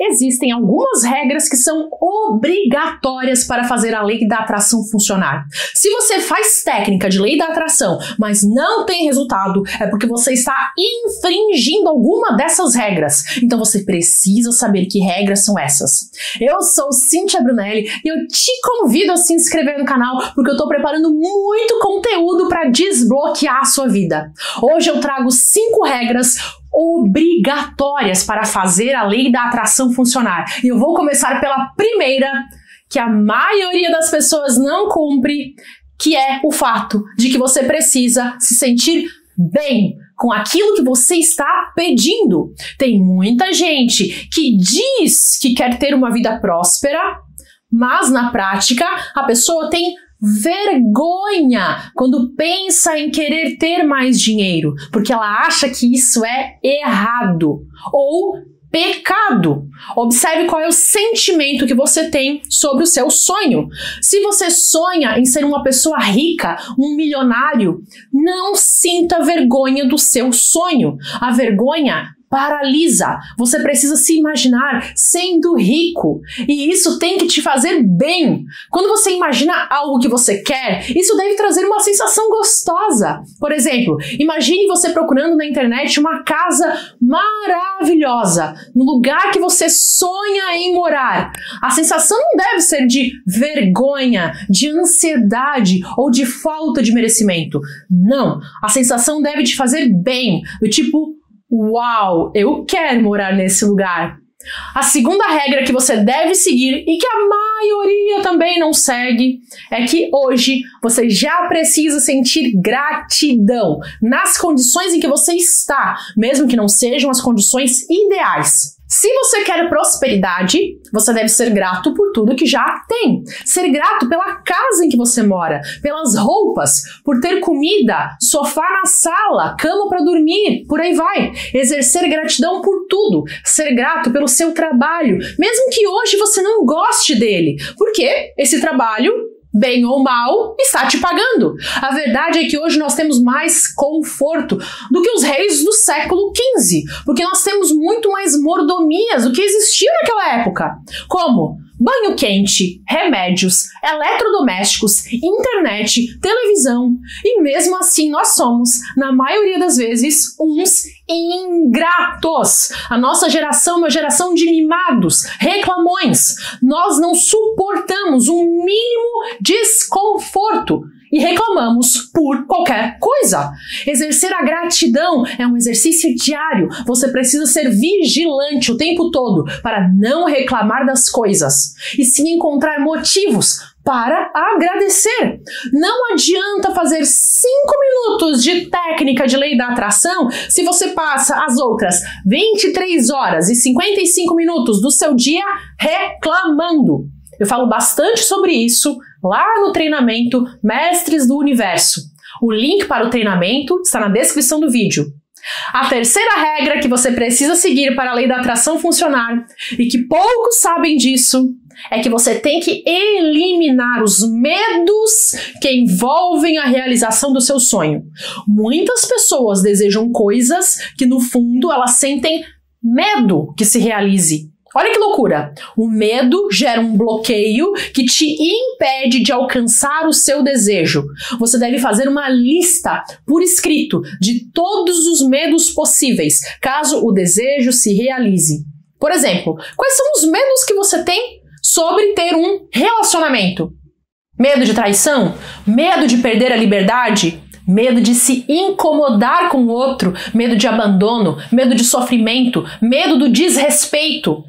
existem algumas regras que são obrigatórias para fazer a lei da atração funcionar. Se você faz técnica de lei da atração, mas não tem resultado, é porque você está infringindo alguma dessas regras. Então você precisa saber que regras são essas. Eu sou Cintia Brunelli e eu te convido a se inscrever no canal porque eu estou preparando muito conteúdo para desbloquear a sua vida. Hoje eu trago cinco regras obrigatórias para fazer a lei da atração funcionar. E eu vou começar pela primeira, que a maioria das pessoas não cumpre, que é o fato de que você precisa se sentir bem com aquilo que você está pedindo. Tem muita gente que diz que quer ter uma vida próspera, mas na prática a pessoa tem vergonha quando pensa em querer ter mais dinheiro, porque ela acha que isso é errado ou pecado. Observe qual é o sentimento que você tem sobre o seu sonho. Se você sonha em ser uma pessoa rica, um milionário, não sinta vergonha do seu sonho. A vergonha paralisa. Você precisa se imaginar sendo rico e isso tem que te fazer bem. Quando você imagina algo que você quer, isso deve trazer uma sensação gostosa. Por exemplo, imagine você procurando na internet uma casa maravilhosa, no lugar que você sonha em morar. A sensação não deve ser de vergonha, de ansiedade ou de falta de merecimento. Não, a sensação deve te fazer bem, do tipo Uau, eu quero morar nesse lugar. A segunda regra que você deve seguir e que a maioria também não segue é que hoje você já precisa sentir gratidão nas condições em que você está, mesmo que não sejam as condições ideais. Se você quer prosperidade, você deve ser grato por tudo que já tem. Ser grato pela casa em que você mora, pelas roupas, por ter comida, sofá na sala, cama para dormir, por aí vai. Exercer gratidão por tudo. Ser grato pelo seu trabalho, mesmo que hoje você não goste dele. Porque esse trabalho bem ou mal, está te pagando. A verdade é que hoje nós temos mais conforto do que os reis do século XV, porque nós temos muito mais mordomias do que existia naquela época. Como? Banho quente, remédios, eletrodomésticos, internet, televisão e mesmo assim nós somos, na maioria das vezes, uns ingratos. A nossa geração é uma geração de mimados, reclamões. Nós não suportamos um mínimo desconforto e reclamamos por qualquer coisa. Exercer a gratidão é um exercício diário. Você precisa ser vigilante o tempo todo para não reclamar das coisas e sim encontrar motivos para agradecer. Não adianta fazer 5 minutos de técnica de lei da atração se você passa as outras 23 horas e 55 minutos do seu dia reclamando. Eu falo bastante sobre isso lá no treinamento Mestres do Universo. O link para o treinamento está na descrição do vídeo. A terceira regra que você precisa seguir para a lei da atração funcionar e que poucos sabem disso é que você tem que eliminar os medos que envolvem a realização do seu sonho. Muitas pessoas desejam coisas que no fundo elas sentem medo que se realize. Olha que loucura! O medo gera um bloqueio que te impede de alcançar o seu desejo. Você deve fazer uma lista por escrito de todos os medos possíveis, caso o desejo se realize. Por exemplo, quais são os medos que você tem sobre ter um relacionamento? Medo de traição? Medo de perder a liberdade? medo de se incomodar com o outro, medo de abandono, medo de sofrimento, medo do desrespeito,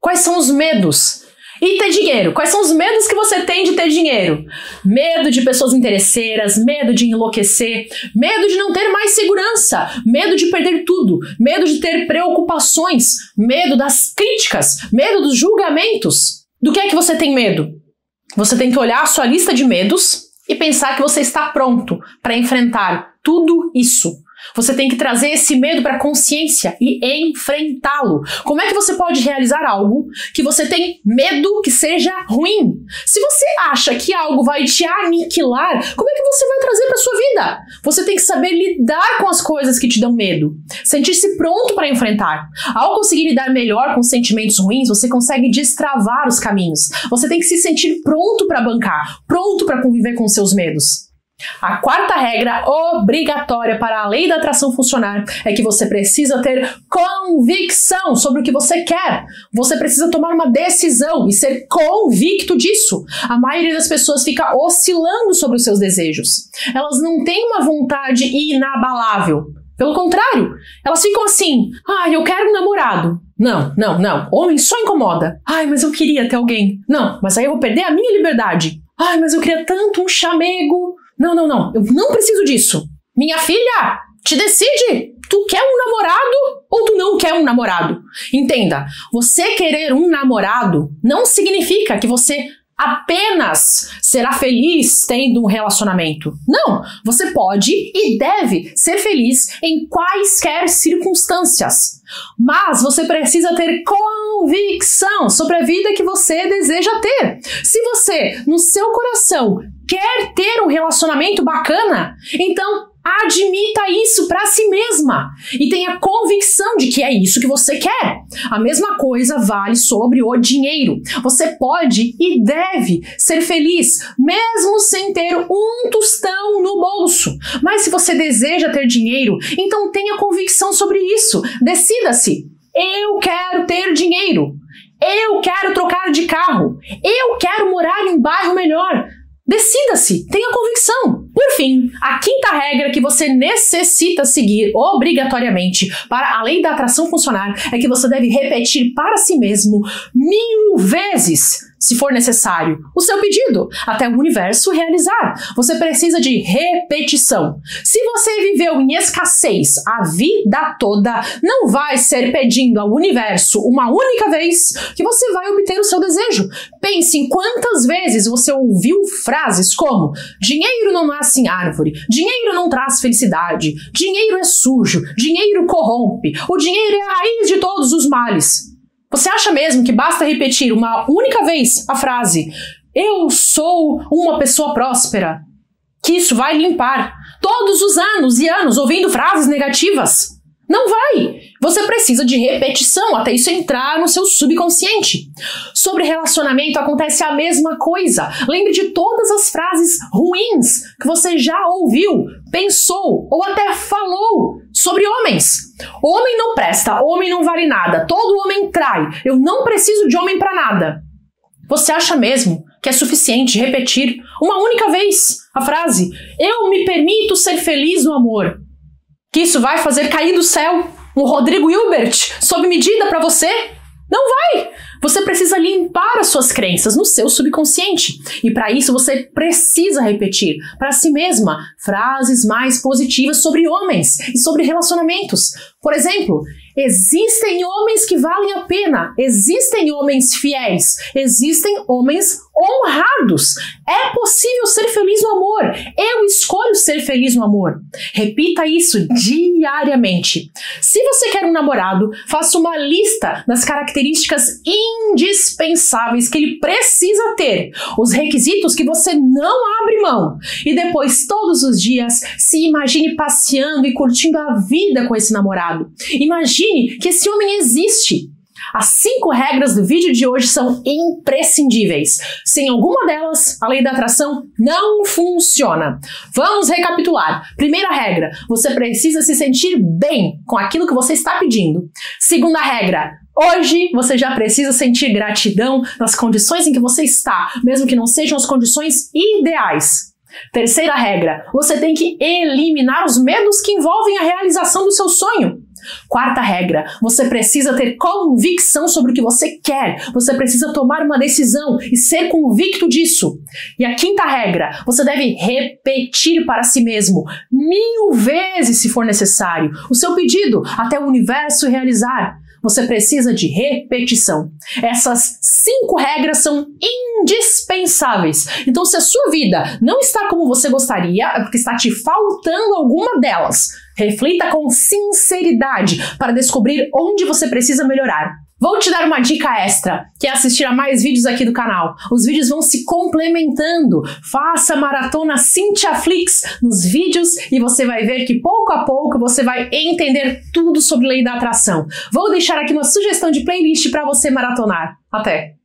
Quais são os medos? E ter dinheiro. Quais são os medos que você tem de ter dinheiro? Medo de pessoas interesseiras, medo de enlouquecer, medo de não ter mais segurança, medo de perder tudo, medo de ter preocupações, medo das críticas, medo dos julgamentos. Do que é que você tem medo? Você tem que olhar a sua lista de medos e pensar que você está pronto para enfrentar tudo isso. Você tem que trazer esse medo para a consciência e enfrentá-lo. Como é que você pode realizar algo que você tem medo que seja ruim? Se você acha que algo vai te aniquilar, como é que você vai trazer para sua vida? Você tem que saber lidar com as coisas que te dão medo, sentir-se pronto para enfrentar. Ao conseguir lidar melhor com sentimentos ruins, você consegue destravar os caminhos. Você tem que se sentir pronto para bancar, pronto para conviver com seus medos. A quarta regra obrigatória para a lei da atração funcionar é que você precisa ter convicção sobre o que você quer. Você precisa tomar uma decisão e ser convicto disso. A maioria das pessoas fica oscilando sobre os seus desejos. Elas não têm uma vontade inabalável. Pelo contrário, elas ficam assim: ah, eu quero um namorado. Não, não, não. Homem só incomoda. Ai, mas eu queria ter alguém. Não, mas aí eu vou perder a minha liberdade. Ai, mas eu queria tanto um chamego. Não, não, não. Eu não preciso disso. Minha filha, te decide. Tu quer um namorado ou tu não quer um namorado? Entenda, você querer um namorado não significa que você apenas será feliz tendo um relacionamento. Não, você pode e deve ser feliz em quaisquer circunstâncias. Mas você precisa ter convicção sobre a vida que você deseja ter. Se você, no seu coração, quer ter um relacionamento bacana, então Admita isso para si mesma e tenha convicção de que é isso que você quer. A mesma coisa vale sobre o dinheiro. Você pode e deve ser feliz mesmo sem ter um tostão no bolso. Mas se você deseja ter dinheiro, então tenha convicção sobre isso. Decida-se. Eu quero ter dinheiro. Eu quero trocar de carro. Eu quero morar em um bairro melhor. Decida-se, tenha convicção. Fim, a quinta regra que você necessita seguir obrigatoriamente para a lei da atração funcionar é que você deve repetir para si mesmo mil vezes se for necessário, o seu pedido, até o universo realizar. Você precisa de repetição. Se você viveu em escassez a vida toda, não vai ser pedindo ao universo uma única vez que você vai obter o seu desejo. Pense em quantas vezes você ouviu frases como: dinheiro não nasce em árvore, dinheiro não traz felicidade, dinheiro é sujo, dinheiro corrompe, o dinheiro é a raiz de todos os males. Você acha mesmo que basta repetir uma única vez a frase eu sou uma pessoa próspera? Que isso vai limpar todos os anos e anos ouvindo frases negativas? Não vai! Você precisa de repetição até isso entrar no seu subconsciente. Sobre relacionamento acontece a mesma coisa. Lembre de todas as frases ruins que você já ouviu, pensou ou até falou sobre homens. Homem não presta, homem não vale nada, todo homem trai. Eu não preciso de homem para nada. Você acha mesmo que é suficiente repetir uma única vez a frase: Eu me permito ser feliz no amor? Que isso vai fazer cair do céu um Rodrigo Hilbert sob medida para você? Não vai! Você precisa limpar as suas crenças no seu subconsciente. E para isso você precisa repetir para si mesma frases mais positivas sobre homens e sobre relacionamentos. Por exemplo, existem homens que valem a pena, existem homens fiéis, existem homens honrados. É possível ser feliz no amor. Eu escolho ser feliz no amor. Repita isso diariamente. Se você quer um namorado, faça uma lista das características indispensáveis que ele precisa ter, os requisitos que você não abre mão. E depois, todos os dias, se imagine passeando e curtindo a vida com esse namorado. Imagine que esse homem existe. As cinco regras do vídeo de hoje são imprescindíveis. Sem alguma delas, a lei da atração não funciona. Vamos recapitular. Primeira regra: você precisa se sentir bem com aquilo que você está pedindo. Segunda regra: Hoje você já precisa sentir gratidão nas condições em que você está, mesmo que não sejam as condições ideais. Terceira regra: você tem que eliminar os medos que envolvem a realização do seu sonho. Quarta regra: você precisa ter convicção sobre o que você quer. Você precisa tomar uma decisão e ser convicto disso. E a quinta regra: você deve repetir para si mesmo mil vezes, se for necessário, o seu pedido até o universo realizar. Você precisa de repetição. Essas cinco regras são indispensáveis. Então, se a sua vida não está como você gostaria, é porque está te faltando alguma delas. Reflita com sinceridade para descobrir onde você precisa melhorar. Vou te dar uma dica extra, que é assistir a mais vídeos aqui do canal. Os vídeos vão se complementando. Faça maratona Cintia Flix nos vídeos e você vai ver que pouco a pouco você vai entender tudo sobre lei da atração. Vou deixar aqui uma sugestão de playlist para você maratonar. Até!